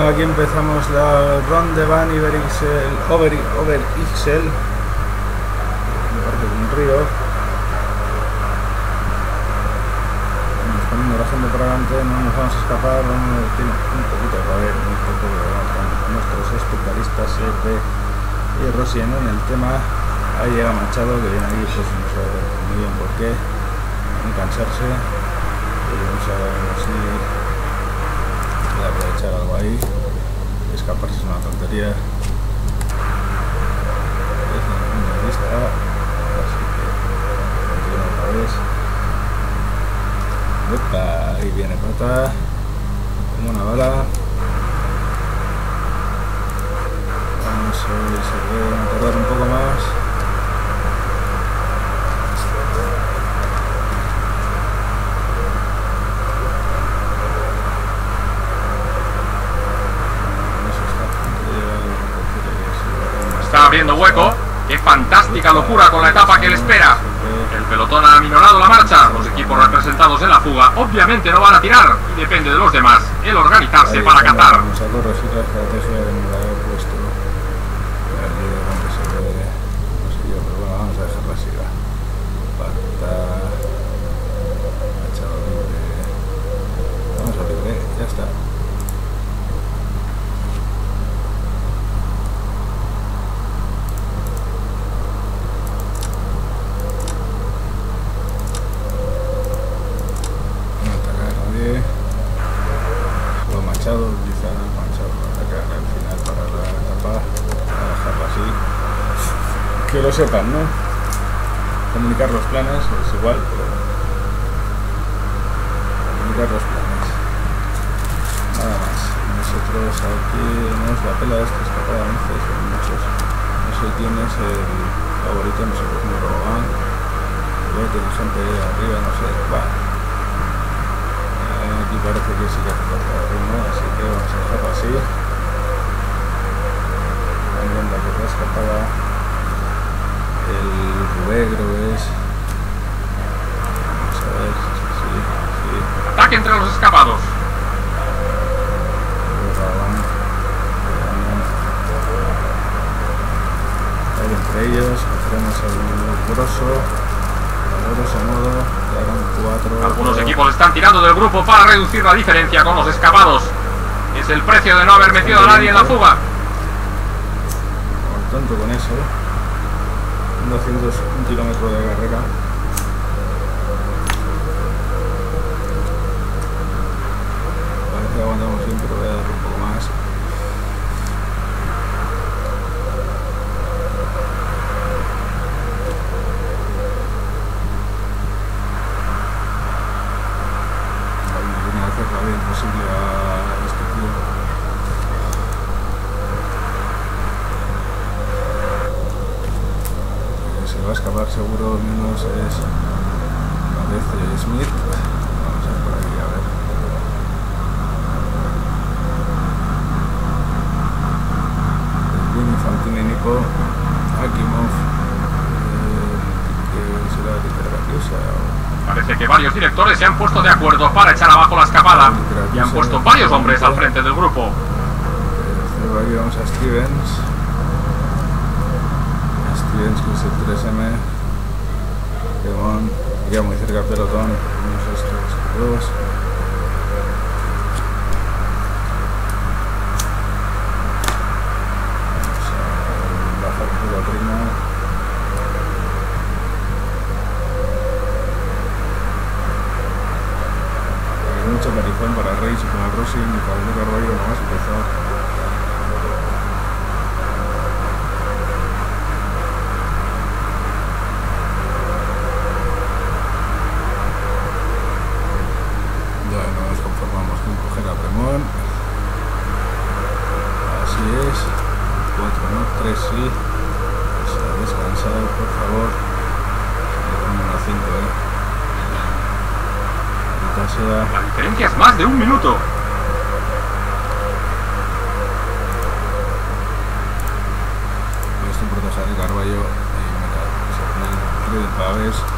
Aquí empezamos la run de Van Iber XL, Over, Over que un río. Nos poniendo la gente por delante, no nos vamos a escapar, vamos, tiene un poquito de ver, un poco de nuestros especialistas EP y en el tema. Ahí llega Machado, que viene aquí, pues no sé muy bien por qué, no cansarse. Y vamos a ver puede aprovechar algo ahí. Escaparse es una tontería. Es una lista, así que continúa otra vez. Ahí viene pata, como una bala. Vamos a ver si puede tardar un poco más. Está abriendo hueco. Qué fantástica locura con la etapa que le espera. El pelotón ha aminorado la marcha. Los equipos representados en la fuga obviamente no van a tirar y depende de los demás el organizarse para cazar. Vamos a correr si la estrategia de me la he puesto. Aquí de dónde se ve, no sé yo, pero bueno, vamos a dejarla así. va. Pata. Machado libre. Vamos a libre, ya está. No ataca a nadie. Solo Machado, quizá Machado va a atacar al final para la etapa, a dejarlo así. Que lo Comunicar los planes es igual, pero comunicar los planes. Nada más. Nosotros aquí tenemos la pela de escapada 11, son muchos. No sé quién es el favorito, no sé por lo van. Luego tiene gente arriba, no sé. Bueno, aquí parece que sí que hace falta ritmo, así que vamos a dejarlo así. También la que escapada el que es. Vamos a ver, sí, sí. Ataque entre los escapados. Ahí entre ellos, hacemos el grosso, a grosso modo, eran cuatro. Algunos equipos están tirando del grupo para reducir la diferencia con los escapados. Es el precio de no haber metido a nadie en la fuga. Por tanto con eso, 200 un kilómetro de carrera. Parece que aguantamos bien, pero voy a dar un poco más. Ay, Viene a hacer la vida imposible a este tío. Eh, se va a escapar seguro, menos es parece Smith. Vamos a ver por aquí, a ver. Fantini, Nico, Akimov, eh, que será o Parece que varios directores se han puesto de acuerdo para echar abajo la escapada y han puesto varios hombres al frente del grupo. Eh, vamos a Stevens. Es el 3M. Devon. Ya muy cerca pelotón. Unos estos dos. A mucho maricón para Reis y para Rossi y para Luca Carvalho nomás empezar. Bueno, nos conformamos con coger a Bremón. Así es. Cuatro, no, tres sí. Pues a descansar, por favor. Le pongo una cinco, eh. Ahorita sea. La diferencia es más de un minuto. Esto proteger de Carballo y me cago. O sea, el de Paves.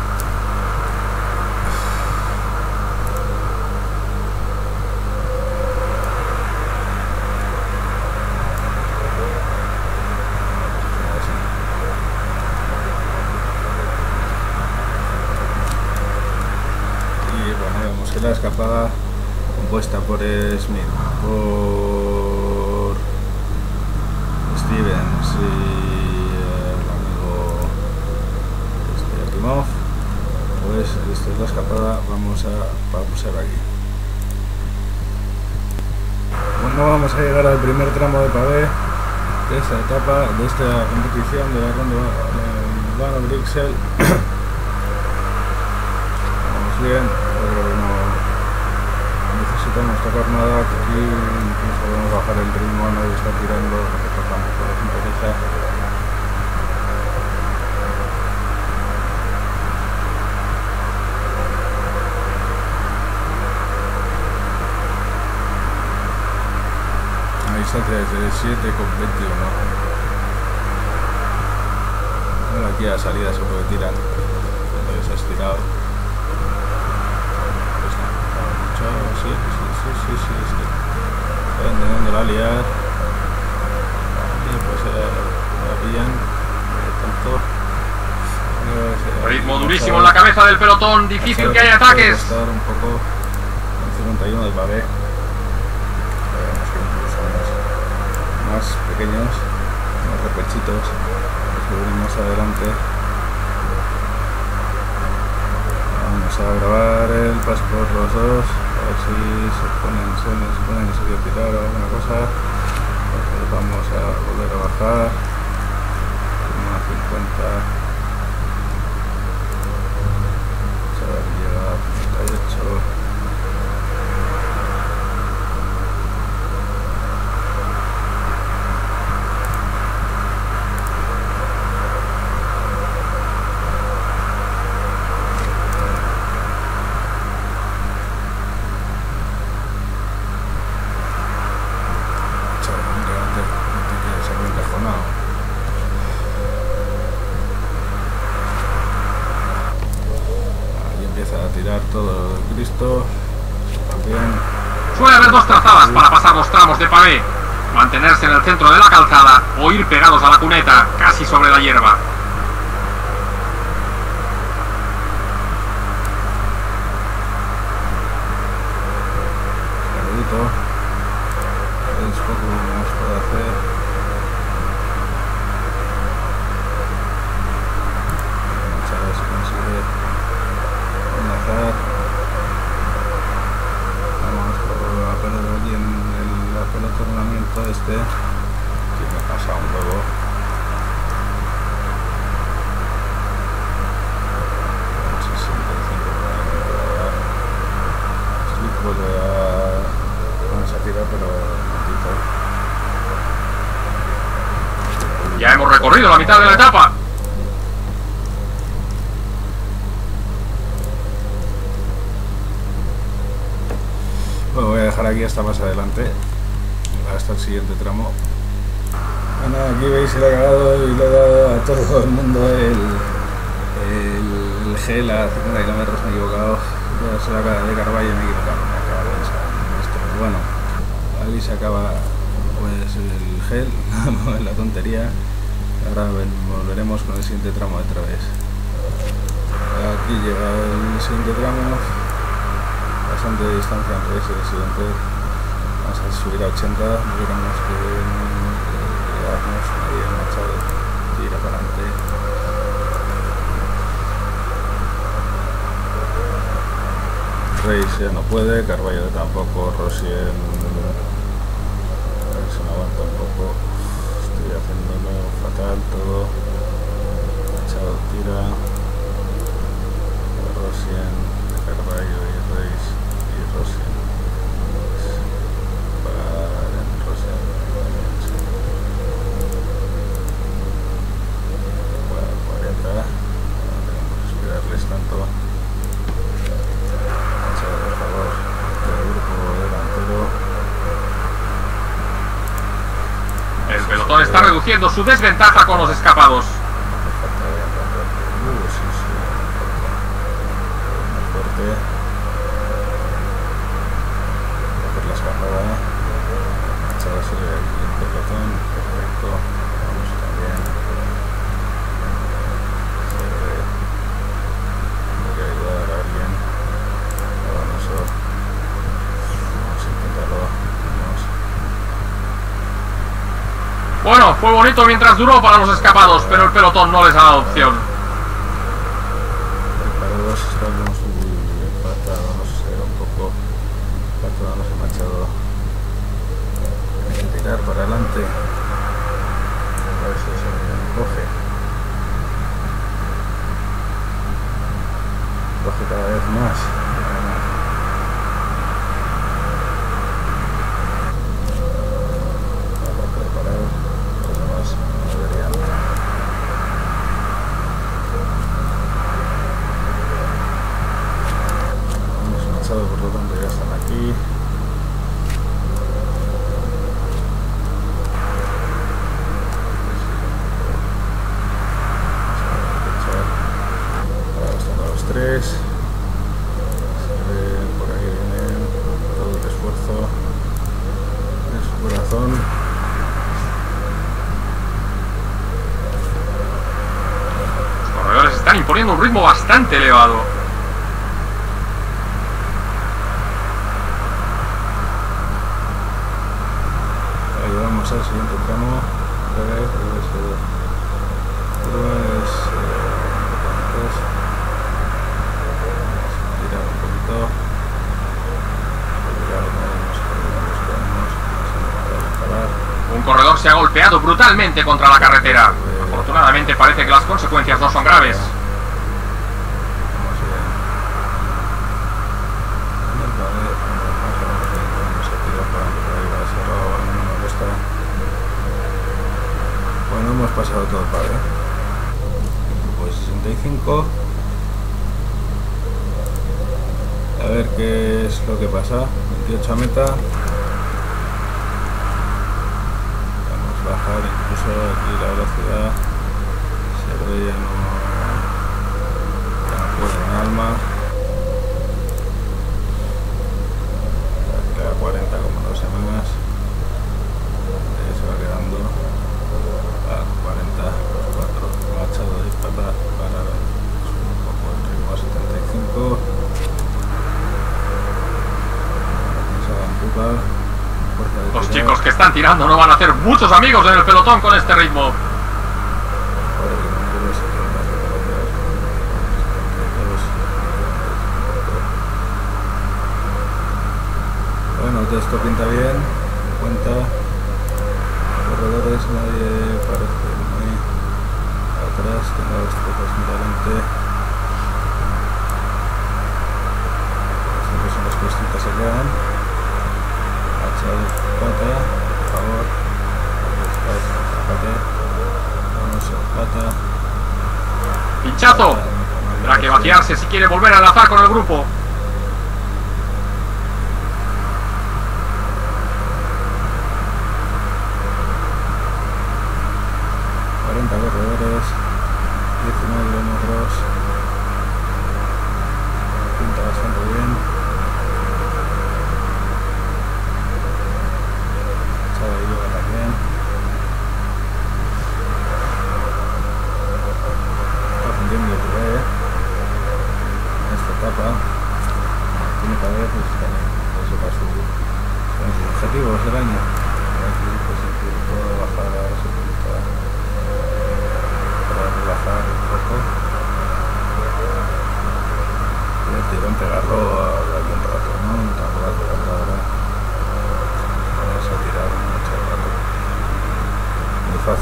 La escapada compuesta por Smith, por Stevens y el amigo este, Akimov, pues esta es la escapada, vamos a pausar aquí. Bueno, vamos a llegar al primer tramo de pavé de esta etapa, de esta competición de la ronda Van Brixel. vamos bien, necesitamos tocar nada, aquí incluso podemos bajar el ritmo, nadie está tirando, porque tampoco les interesa. distancia de 7 con 21 bueno, aquí a salida se puede tirar cuando se ha estirado pues sí, sí, sí, sí, sí. está intentando la liar y pues eh, la pillan tanto Ritmo durísimo en la cabeza del pelotón, difícil que haya ataques. un poco en 51 de pavé. más pequeños, más repechitos, los más adelante. Vamos a grabar el paso por los dos, a ver si se ponen, se, se ponen en serio tirar o alguna cosa. Entonces vamos a volver a bajar. 50. Vamos a ver, llega a 38. Centro de la calzada o ir pegados a la cuneta, casi sobre la hierba. Ya hemos recorrido la mitad de la etapa bueno, voy a dejar aquí hasta más adelante hasta el siguiente tramo. Bueno, aquí veis el agregado y le he dado a todo el mundo el, el, gel a 50 kilómetros, me he equivocado. De Carvalho me he equivocado, me acaba de esto. Bueno, ahí se acaba pues el gel, la tontería. Ahora volveremos con el siguiente tramo otra vez. Aquí llega el siguiente tramo, bastante distancia entre ese y siguiente. Vamos a subir a 80 no queremos que quedarnos ahí en Machado tira para adelante. Reis ya no puede, Carballo tampoco, ver si me aguanta un poco estoy haciéndolo fatal todo. Machado tira. Rossi en Carballo y Reis y Rossi su desventaja con los escapados. Fue bonito mientras duró para los escapados, pero el pelotón no les ha dado opción. Para adelante. A ver si se coge. Coge cada vez más. Preparados, los demás no deberían. Hemos marchado por lo tanto ya están aquí. Ahora están los tres. Se ve por ahí vienen todo el esfuerzo de su corazón. Los imponiendo un ritmo bastante elevado. Ahí vamos al siguiente tramo. Tirar poquito. Un corredor se ha golpeado brutalmente contra la carretera. Afortunadamente parece que las consecuencias no son graves. Vamos bien. Vale, vamos, vamos, vamos a tirar para por ahí, va a ser algo, no me gusta. Pues 65. A ver qué es lo que pasa. 28 a meta. Vamos a bajar incluso aquí la velocidad. Se ya no, ya no puede un alma. Aquí le da 40 como dos semanas. Se va quedando a 40, los 4 machado y para, para un poco ritmo a 75. Aquí se va a empujar. Fuerza de Los chicos que están tirando no van a hacer muchos amigos en el pelotón con este ritmo. Joder, que no quiero ese que más de velocidad. 72. Bueno, todo esto pinta bien. 50 corredores, nadie parece muy atrás. Tengo los trozos muy adelante. Siempre son los que distintos se quedan. Machado, pata, por favor. Vamos, pata. Pinchazo. Tendrá que vaciarse si quiere volver a enlazar con el grupo.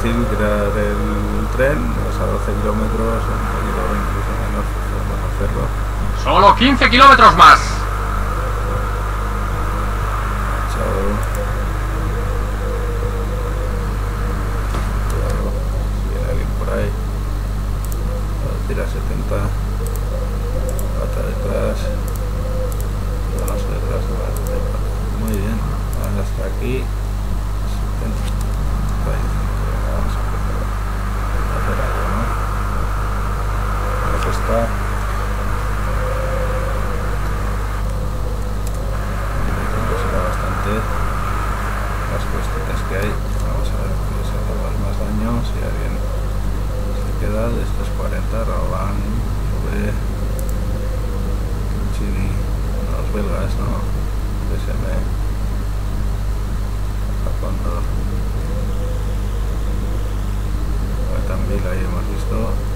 Fácil tirar el tren, pues a 12 kilómetros, un poquito incluso menos, podemos hacerlo. Solo 15 kilómetros más. 得了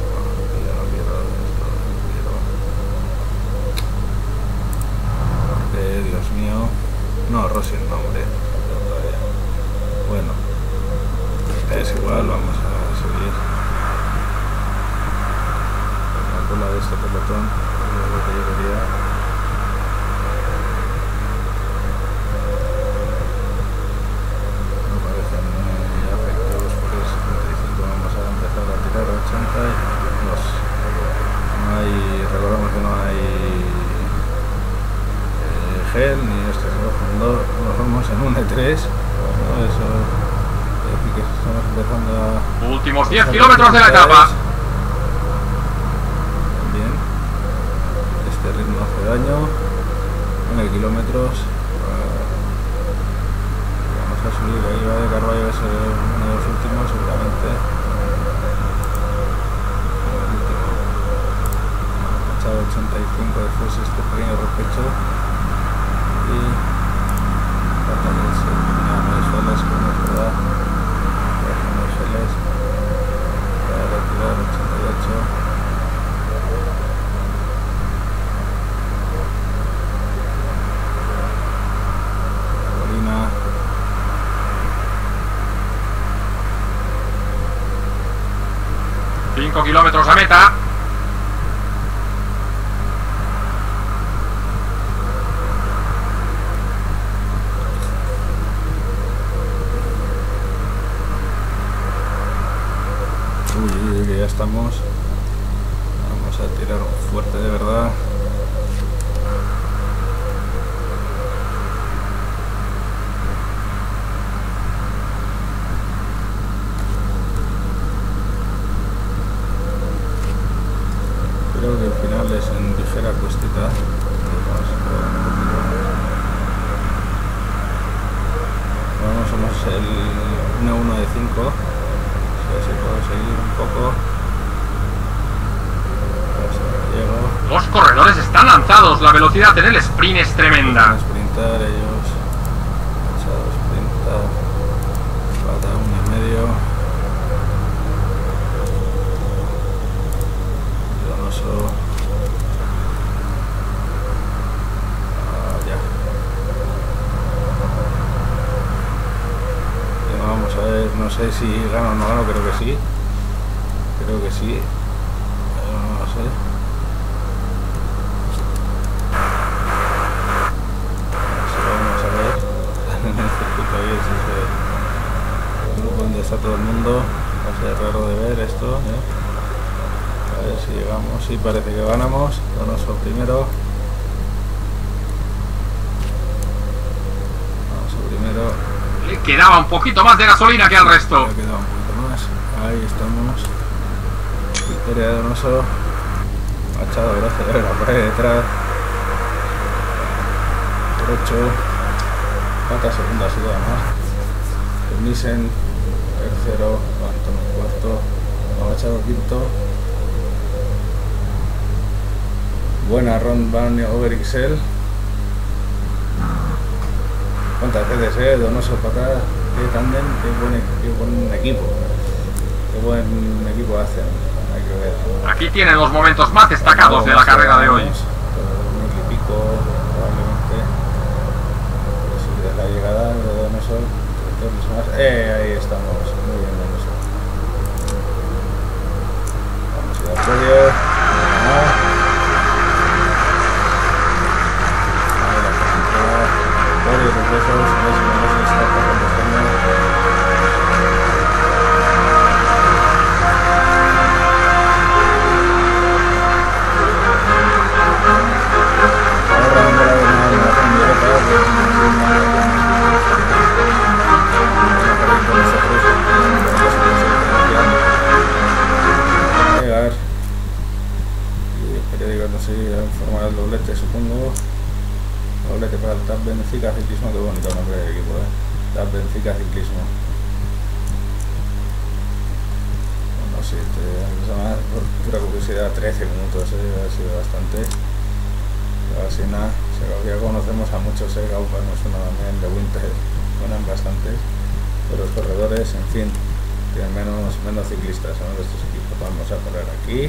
eh, gel ni este fondo, nos vamos en un E3, bueno, eso es decir que estamos empezando a Últimos 10 kilómetros de la etapa. Bien. Este ritmo hace daño. 9 kilómetros. Ah, Vamos a subir. Ahí va de Carvalho, es eh, uno de los últimos, seguramente. El último. Echado 85 después este pequeño repecho. Y. Batallas. Ya no hay sueles, como es verdad. Ya no hay sueles. Voy a retirar 88. Carolina. 5 kilómetros a meta. Uy, uy, uy, que ya estamos. Vamos a tirar fuerte de verdad. Creo que el final es ligera cuestita. Vamos, somos el 1-1 de 5. Si así puedo seguir un poco. Si. Los corredores están lanzados. La velocidad en el sprint es tremenda. sprintar ellos. Machado sprinta. Falta uno y medio. Donoso. Ah, ya. Venga, vamos a ver, no sé si gano o no gano, creo que sí. Creo que sí. No lo sé. Vamos a ver en el circuito ahí es ese grupo donde está todo el mundo. Va a ser raro de ver esto. ¿eh? A ver si llegamos. Sí, parece que ganamos. Donoso primero. Donoso primero. Le quedaba un poquito más de gasolina que al resto. Más. Ahí estamos. Victoria de Donoso. Machado, gracias. La pared detrás. Por 8. ¿Cuántas segundas ha sido además? Nissen, tercero. Cuarto. Machado, quinto. Buena Ron Van Over Excel. ¿Cuántas veces, eh? Donoso para acá. Qué qué buen, e- qué buen equipo. Qué buen equipo hacen. Hay que ver. Aquí tienen los momentos más destacados de la carrera de hoy. Un y pico, probablemente. De la llegada de Donoso. entonces más. Eh, ahí estamos. Muy bien, Donoso. Vamos a ir al podio. Podio de besos. Besos, besos, está participando. Ahora vamos a ver una Benfica Ciclismo, qué bonito nombre del equipo, eh. TAP Benfica Ciclismo. Bueno, sí, por pura curiosidad, 13 minutos, eh, ha sido bastante. Así nada, ya conocemos a muchos, eh, Gaupa no suena también, de Winter suenan bastantes, pero los corredores, en fin, tienen menos, menos ciclistas ¿no? estos equipos. Vamos a poner aquí